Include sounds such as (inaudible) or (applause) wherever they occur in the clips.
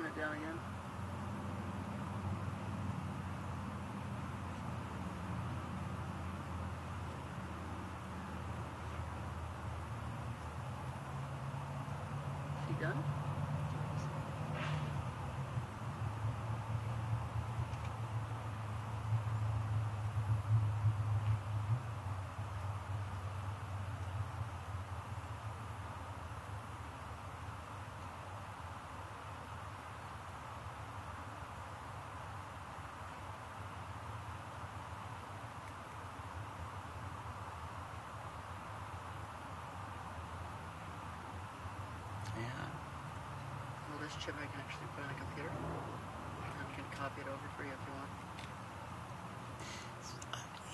pushing it down again. Done? This chip I can actually put on a computer. And I can copy it over for you if you want.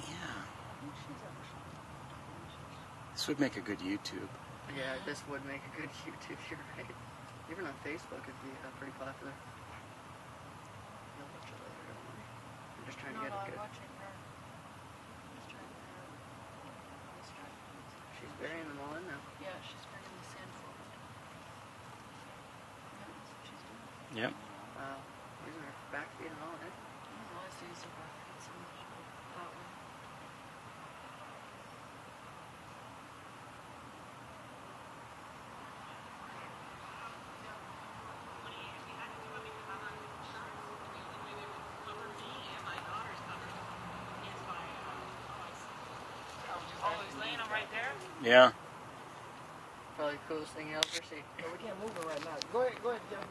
Yeah. This would make a good YouTube. Yeah, this would make a good (laughs) YouTube. You're right. Even on Facebook, it'd be uh, pretty popular. You'll watch it later, don't worry. I'm just trying to get no, it I'm good. watching her. Just trying to figure out what's trying- She's burying them all in now. Yeah, she's bringing the sand forward. Yeah, that's what she's doing. Yep. Wow. Using her back feet and all, eh? I don't know, I see some back feet so much. That one. He's laying them right? Yeah. Probably the coolest thing you'll ever see. But we can't move it right now. Go ahead, go ahead, Jeff.